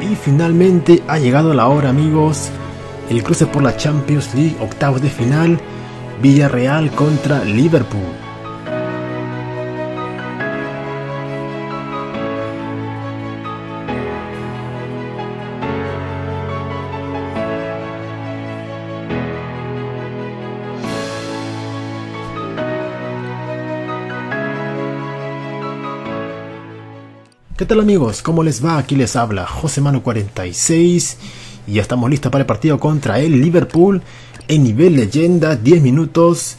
Y finalmente ha llegado la hora amigos. El cruce por la Champions League, octavos de final. Villarreal contra Liverpool. ¿Qué tal amigos? ¿Cómo les va? Aquí les habla José Mano 46 y ya estamos listos para el partido contra el Liverpool en nivel leyenda, 10 minutos.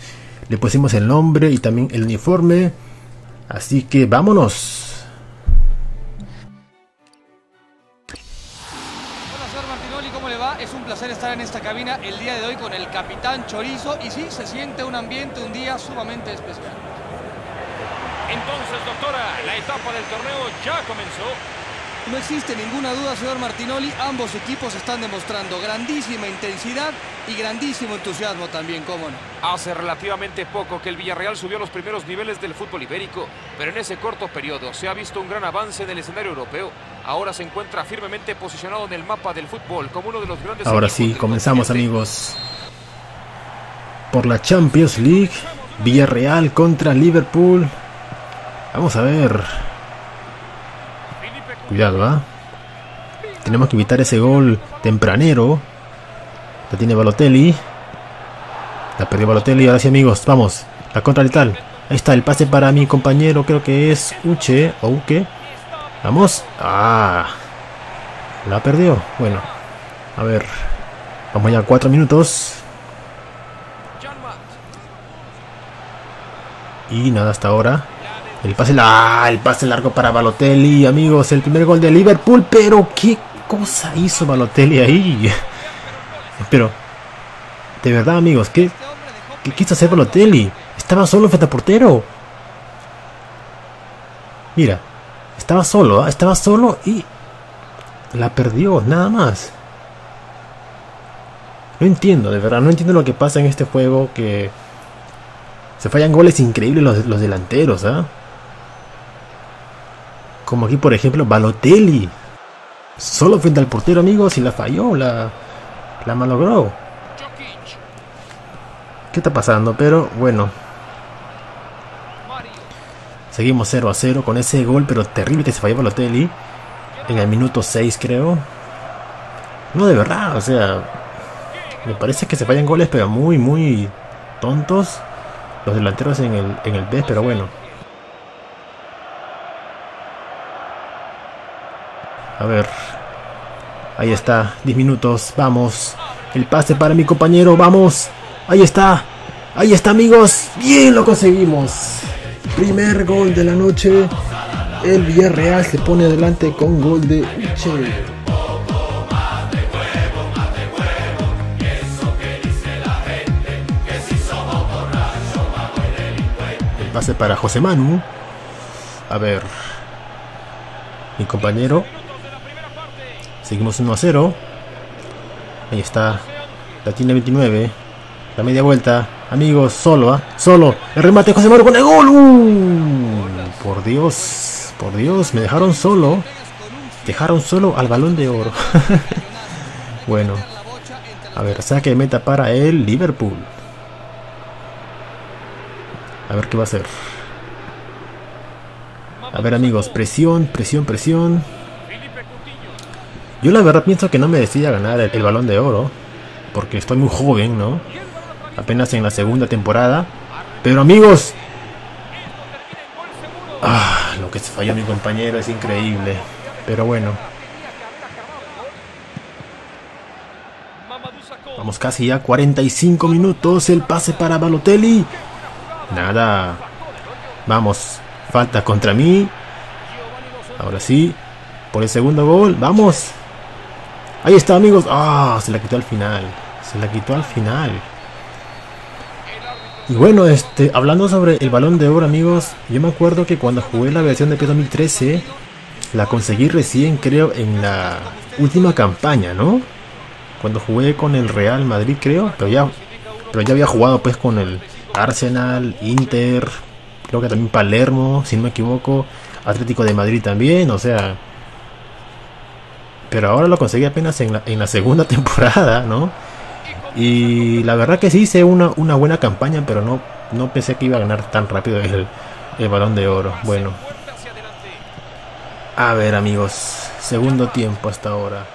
Le pusimos el nombre y también el uniforme. Así que vámonos. Señor Martinoli, ¿cómo le va? Es un placer estar en esta cabina el día de hoy con el capitán Chorizo y sí, se siente un ambiente, un día sumamente especial. Entonces, doctora, la etapa del torneo ya comenzó. No existe ninguna duda, señor Martinoli, ambos equipos están demostrando grandísima intensidad y grandísimo entusiasmo también, cómo no. Hace relativamente poco que el Villarreal subió a los primeros niveles del fútbol ibérico, pero en ese corto periodo se ha visto un gran avance en el escenario europeo. Ahora se encuentra firmemente posicionado en el mapa del fútbol como uno de los grandes Ahora sí, comenzamos amigos. Por la Champions League, Villarreal contra Liverpool. Vamos a ver. Cuidado, ¿ah? Tenemos que evitar ese gol tempranero. La tiene Balotelli. La perdió Balotelli. Ahora sí, amigos, vamos. La contra letal. Ahí está el pase para mi compañero. Creo que es Uche o Uke. Vamos. Ah. La perdió. Bueno. A ver. Vamos ya a cuatro minutos. Y nada hasta ahora. El pase, el pase largo para Balotelli, amigos. El primer gol de Liverpool. Pero qué cosa hizo Balotelli ahí. Pero, de verdad, amigos, ¿qué, qué quiso hacer Balotelli? Estaba solo frente al portero. Mira, estaba solo, ¿ah? estaba solo y la perdió, nada más. No entiendo, de verdad, no entiendo lo que pasa en este juego que se fallan goles increíbles los, los delanteros, ¿ah? Como aquí, por ejemplo, Balotelli. Solo frente al portero, amigos, y la falló, la, la malogró. ¿Qué está pasando? Pero bueno. Seguimos 0 a 0 con ese gol, pero terrible que se falló Balotelli. En el minuto 6, creo. No, de verdad, o sea. Me parece que se fallan goles, pero muy, muy tontos. Los delanteros en el, en el B, pero bueno. A ver. Ahí está, 10 minutos, vamos. El pase para mi compañero, vamos. Ahí está. Ahí está, amigos. Bien, lo conseguimos. Primer gol de la noche. El Villarreal se pone adelante con gol de Uche. El pase para José Manu. A ver. Mi compañero. Seguimos 1 a 0. Ahí está. La tiene 29. La media vuelta. Amigos, solo, ¿ah? Solo. El remate José Manu con el gol. ¡Uh! Por Dios. Por Dios. Me dejaron solo. Dejaron solo al balón de oro. bueno. A ver, saque de meta para el Liverpool. A ver qué va a hacer. A ver amigos, presión, presión, presión. Yo la verdad pienso que no me decida ganar el, el balón de oro. Porque estoy muy joven, ¿no? Apenas en la segunda temporada. Pero amigos. Ah, lo que se falló mi compañero es increíble. Pero bueno. Vamos casi ya 45 minutos. El pase para Balotelli. Nada. Vamos. Falta contra mí. Ahora sí. Por el segundo gol. Vamos. Ahí está, amigos. Ah, se la quitó al final. Se la quitó al final. Y bueno, este, hablando sobre el balón de oro, amigos, yo me acuerdo que cuando jugué la versión de P 2013, la conseguí recién, creo, en la última campaña, ¿no? Cuando jugué con el Real Madrid, creo, pero ya, pero ya había jugado pues con el Arsenal, Inter, creo que también Palermo, si no me equivoco, Atlético de Madrid también, o sea, Pero ahora lo conseguí apenas en la, en la segunda temporada, ¿no? Y la verdad que sí hice una, una buena campaña, pero no, no pensé que iba a ganar tan rápido el, el balón de oro. Bueno. A ver amigos, segundo tiempo hasta ahora.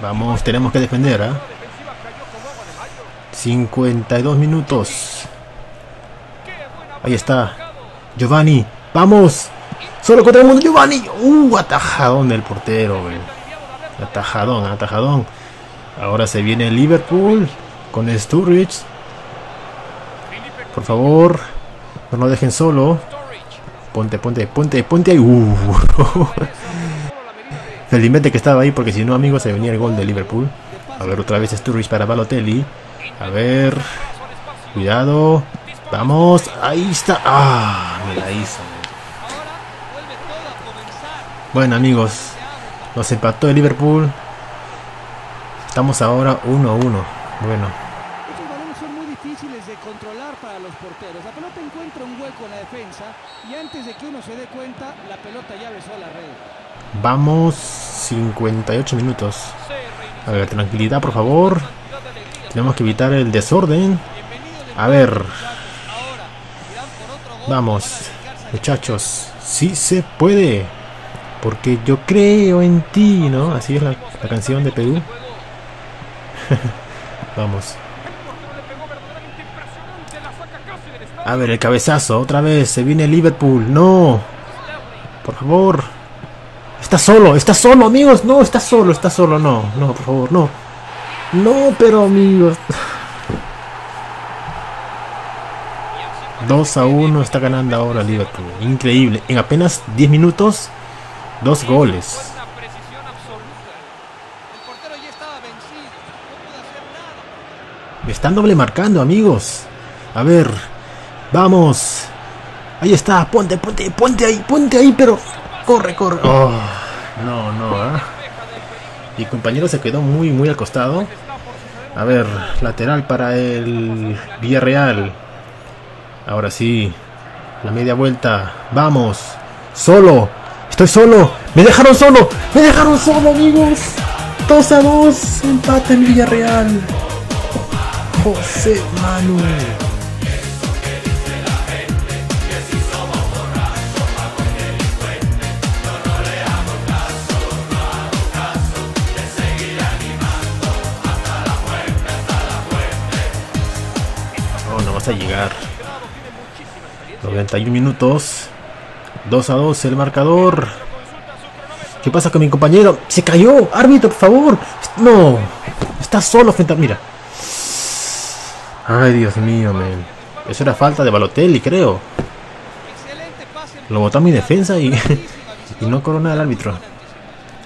Vamos, tenemos que defender, ¿ah? 52 minutos. Ahí está. Giovanni, vamos. Solo contra el mundo, Giovanni. Uh, atajadón del portero, güey. Atajadón, atajadón. Ahora se viene Liverpool con Sturridge. Por favor, no lo dejen solo. Ponte, ponte, ponte, ponte ahí. Uh. Felizmente que estaba ahí porque si no, amigos, se venía el gol de Liverpool. A ver, otra vez Sturridge para Balotelli. A ver. Cuidado. Vamos. Ahí está. Ah, me la hizo. Bueno, amigos. Nos empató el Liverpool. Estamos ahora 1-1. Bueno. Estos balones son muy difíciles de controlar para los porteros. La pelota encuentra un hueco en la defensa y antes de que uno se dé cuenta, la pelota ya besó la red. Vamos 58 minutos. A ver, tranquilidad, por favor. Tenemos que evitar el desorden. A ver. Vamos, muchachos. Sí se puede. Porque yo creo en ti, ¿no? Así es la, la canción de Perú. Vamos. A ver, el cabezazo. Otra vez. Se viene Liverpool. No. Por favor. Está solo. Está solo, amigos. No, está solo. Está solo. No. No, por favor. No. No, pero amigos. 2 a 1 está ganando ahora Liverpool. Increíble. En apenas 10 minutos, dos goles. Me están doble marcando, amigos. A ver. Vamos. Ahí está. Ponte, ponte, ponte ahí, ponte ahí, pero. Corre, corre. Oh, no, no, ¿ah? Mi compañero se quedó muy, muy al costado. A ver, lateral para el Villarreal. Ahora sí. La media vuelta. Vamos. Solo. Estoy solo. Me dejaron solo. Me dejaron solo, amigos. 2 a 2. Empate en Villarreal. José Manuel. No, no vas a llegar. 91 minutos. 2 a 2 el marcador. ¿Qué pasa con mi compañero? Se cayó. Árbitro, por favor. No. Está solo frente a... Mira. Ay, Dios mío, man. Eso era falta de Balotelli, creo. Lo botó a mi defensa y, y no corona el árbitro.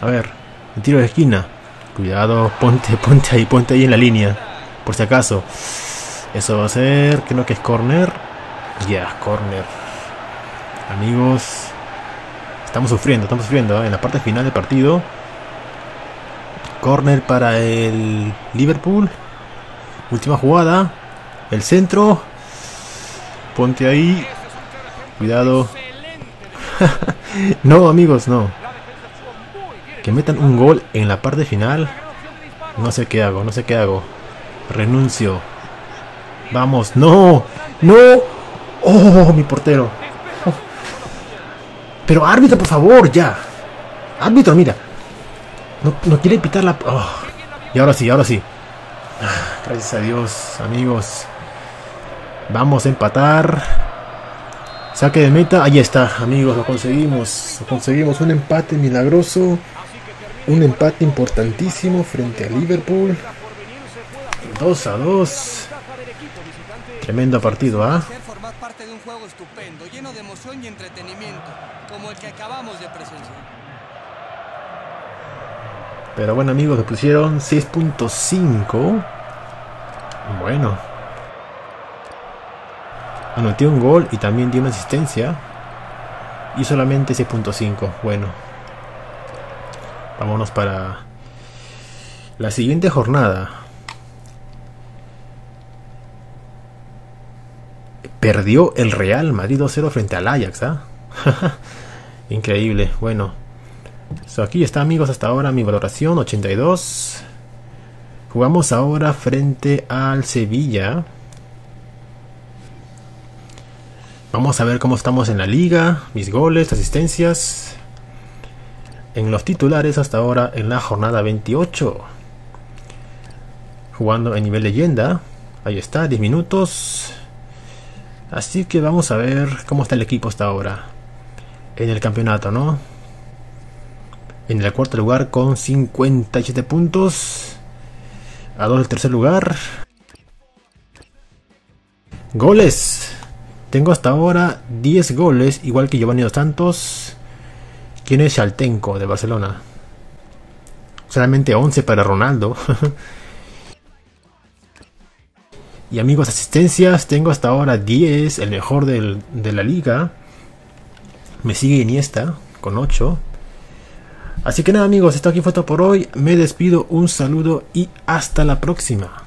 A ver, el tiro de esquina. Cuidado, ponte, ponte ahí, ponte ahí en la línea. Por si acaso. Eso va a ser, creo que es corner. Ya, corner. Amigos, estamos sufriendo, estamos sufriendo ¿eh? en la parte final del partido. Corner para el Liverpool. Última jugada. El centro. Ponte ahí. Cuidado. no, amigos, no. Que metan un gol en la parte final. No sé qué hago, no sé qué hago. Renuncio. Vamos, no, no. Oh, mi portero. Pero árbitro, por favor, ya. Árbitro, mira. No, no quiere pitar la... Oh. Y ahora sí, ahora sí. Ah, Gracias a Dios, amigos. Vamos a empatar. Saque de meta. Ahí está, amigos. Lo conseguimos. Lo conseguimos. Un empate milagroso. Un empate importantísimo frente a Liverpool. 2 a 2. Tremendo partido, ¿ah? Parte de un juego estupendo, lleno de emoción y entretenimiento, como el que acabamos de presenciar. Pero bueno, amigos, le pusieron 6.5. Bueno. Anoté un gol y también dio una asistencia. Y solamente 6.5. Bueno. Vámonos para la siguiente jornada. Perdió el Real Madrid 2-0 frente al Ajax, ¿ah? Increíble. Bueno. So, aquí está amigos hasta ahora mi valoración 82. Jugamos ahora frente al Sevilla. Vamos a ver cómo estamos en la liga, mis goles, asistencias. En los titulares hasta ahora en la jornada 28. Jugando en nivel leyenda. Ahí está, 10 minutos. Así que vamos a ver cómo está el equipo hasta ahora. En el campeonato, ¿no? En el cuarto lugar con 57 puntos. A dos del tercer lugar. Goles. Tengo hasta ahora 10 goles, igual que Giovanni Dos Santos. ¿Quién es Chaltenco de Barcelona? Solamente 11 para Ronaldo. y amigos, asistencias. Tengo hasta ahora 10, el mejor del, de la liga. Me sigue Iniesta con 8. Así que nada amigos, esto aquí fue todo por hoy. Me despido, un saludo y hasta la próxima.